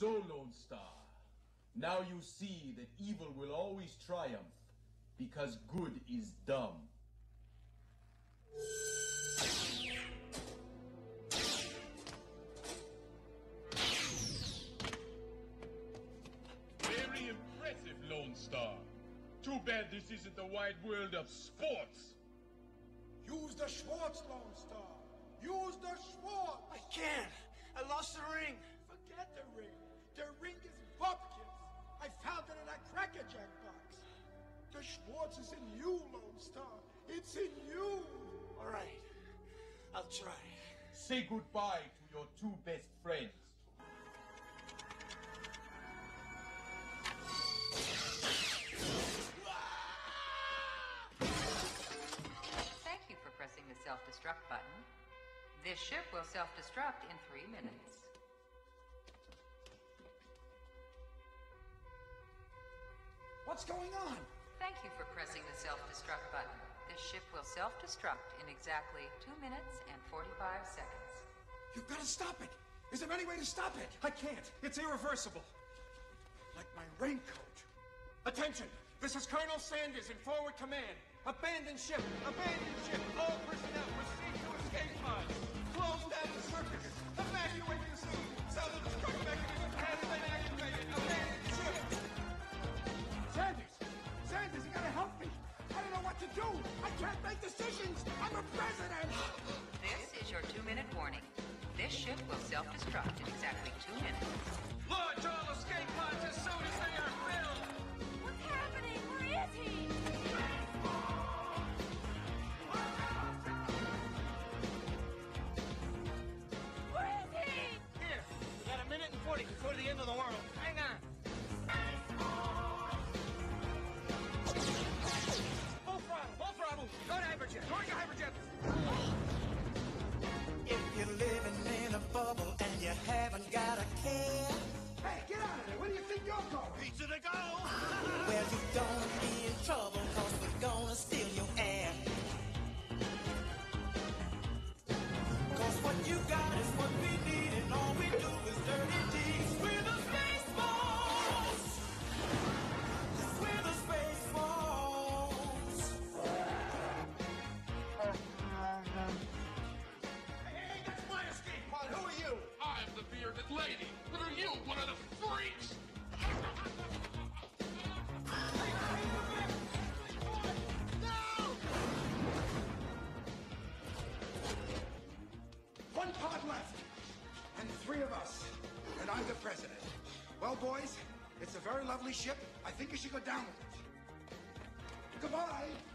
So, Lone Starr, now you see that evil will always triumph because good is dumb. Very impressive, Lone Starr. Too bad this isn't the wide world of sports. Use the Schwartz, Lone Starr. Use the Schwartz. I can't. I lost the ring. A Cracker Jack box. The Schwartz is in you, Lone Starr. It's in you. All right. I'll try. Say goodbye to your two best friends. Thank you for pressing the self-destruct button. This ship will self-destruct in three minutes. What's going on? Thank you for pressing the self-destruct button. This ship will self-destruct in exactly two minutes and 45 seconds. You've got to stop it. Is there any way to stop it? I can't. It's irreversible. Like my raincoat. Attention! This is Colonel Sandurz in forward command. Abandon ship! Abandon ship! All personnel proceed to escape pods. Close down the circuits. Evacuate the scene. Self-destruct mechanism your two-minute warning. This ship will self-destruct in exactly two minutes. Launch all escape pods as soon as they are filled! What's happening? Where is he? Where is he? Here, we got a minute and 40 before the end of the world. Pizza to a very lovely ship. I think you should go down with it. Goodbye.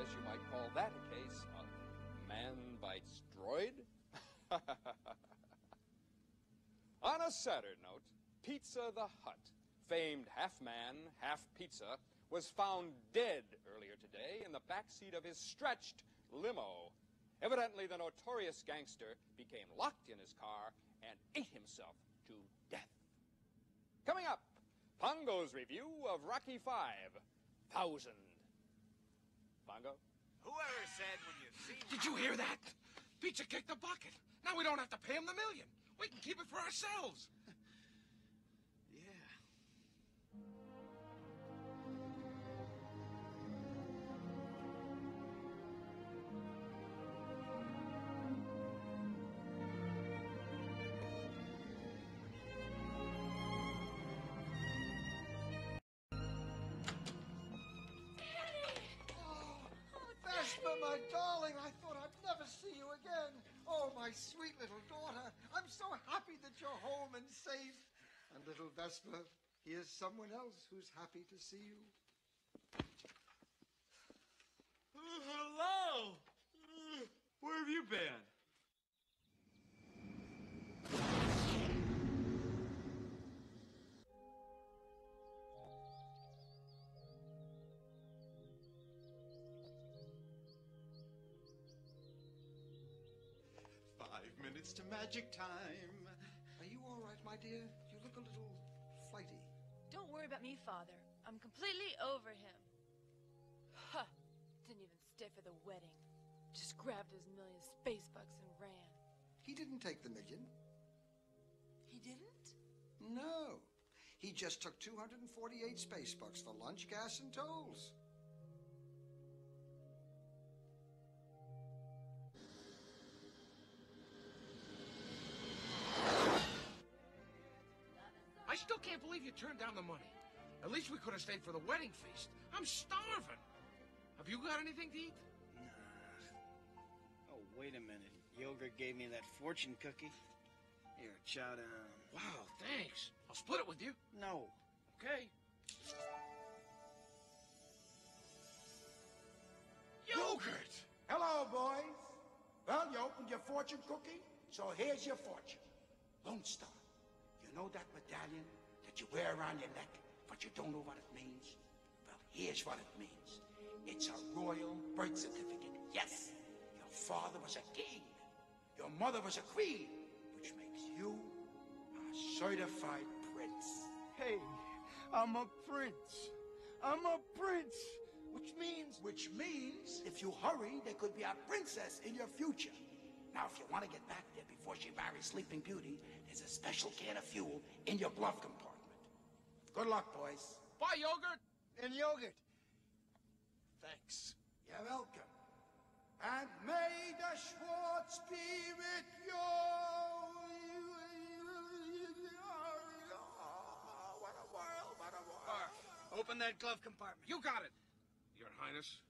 Guess you might call that a case of man bites droid. On a sadder note, Pizza the Hut, famed half man, half pizza, was found dead earlier today in the backseat of his stretched limo. Evidently, the notorious gangster became locked in his car and ate himself to death. Coming up, Pongo's review of Rocky Five Thousand. Pongo? Whoever said when you see Did you hear that? Pizza kicked the bucket. Now we don't have to pay him the million. We can keep it for ourselves. My darling, I thought I'd never see you again. Oh, my sweet little daughter, I'm so happy that you're home and safe. And little Vespa, here's someone else who's happy to see you. Uh, hello. Uh, where have you been? Five minutes to magic time. Are you all right, my dear? You look a little flighty. Don't worry about me, Father. I'm completely over him. Huh. Didn't even stay for the wedding. Just grabbed his million space bucks and ran. He didn't take the million. He didn't? No. He just took 248 space bucks for lunch, gas, and tolls. Least we could have stayed for the wedding feast. I'm starving. Have you got anything to eat? Nah. Oh, wait a minute. Yogurt gave me that fortune cookie. Here, chow down. Wow, thanks. I'll split it with you. No. Okay. Yogurt! Hello, boys. Well, you opened your fortune cookie, so here's your fortune. Lone Starr. You know that medallion that you wear around your neck, but you don't know what it means? Well, here's what it means. It's a royal birth certificate. Yes, your father was a king. Your mother was a queen, which makes you a certified prince. Hey, I'm a prince. I'm a prince. Which means, which means, if you hurry, there could be a princess in your future. Now, if you want to get back there before she marries Sleeping Beauty, there's a special can of fuel in your glove compartment. Good luck, boys. Buy yogurt. And yogurt. Thanks. You're welcome. And may the Schwartz be with you. What a world, what a world. Open that glove compartment. You got it, Your Highness.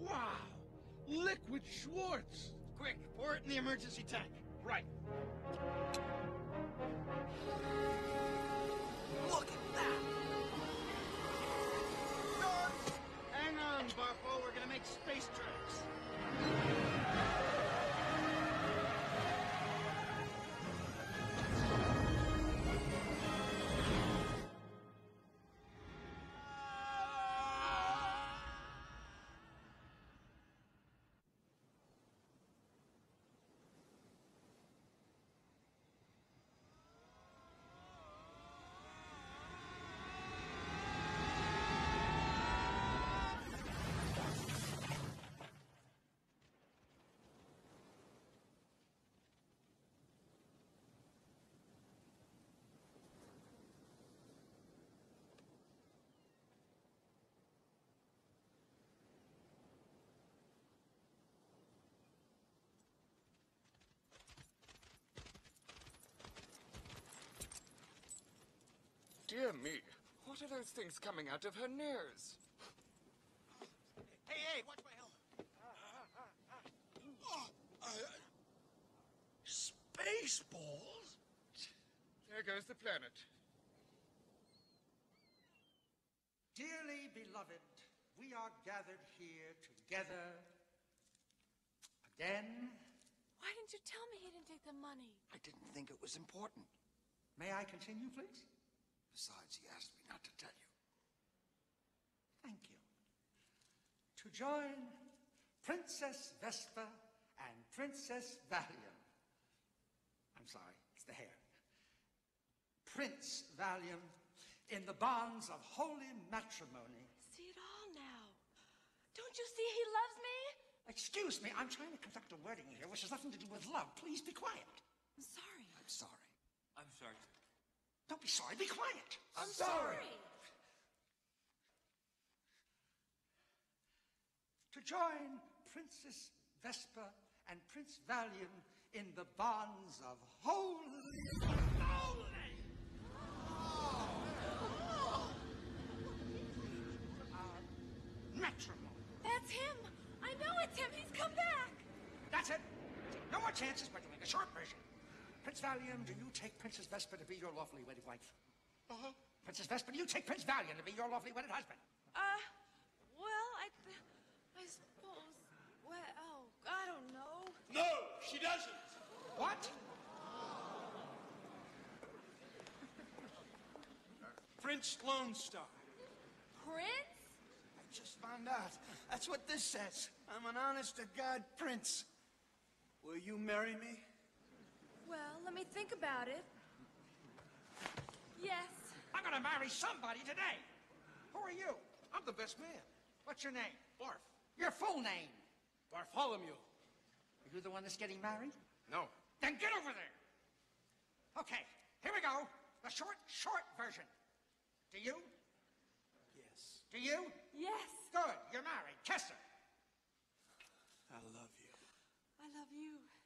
Wow! Liquid Schwartz! Quick, pour it in the emergency tank. Right. Look at that! Hang on, Barpo. We're gonna make space tracks. Dear me, what are those things coming out of her ears? Hey, hey, watch my helmet. Oh, uh, Spaceballs? There goes the planet. Dearly beloved, we are gathered here together again. Why didn't you tell me he didn't take the money? I didn't think it was important. May I continue, please? Besides, he asked me not to tell you. Thank you. To join Princess Vespa and Princess Valium. I'm sorry, it's the hair. Prince Valium in the bonds of holy matrimony. See it all now. Don't you see he loves me? Excuse me, I'm trying to conduct a wedding here which has nothing to do with love. Please be quiet. I'm sorry. I'm sorry. I'm sorry. Don't be sorry, be quiet. I'm sorry. To join Princess Vespa and Prince Valium in the bonds of holy. Holy! Our matrimony. That's him. I know it's him. He's come back. That's it. No more chances. We're doing a short version. Prince Valium, do you take Princess Vespa to be your lawfully wedded wife? Uh-huh. Princess Vespa, do you take Prince Valium to be your lawfully wedded husband? Uh, well, I, I suppose. Well, oh, I don't know. No, she doesn't. What? Prince Lone Starr. Prince? I just found out. That's what this says. I'm an honest to God prince. Will you marry me? Well, let me think about it. Yes. I'm gonna marry somebody today. Who are you? I'm the best man. What's your name? Barf. Your full name. Bartholomew. Are you the one that's getting married? No. Then get over there. Okay, here we go. The short, short version. Do you? Yes. Do you? Yes. Good, you're married. Kiss her. I love you. I love you.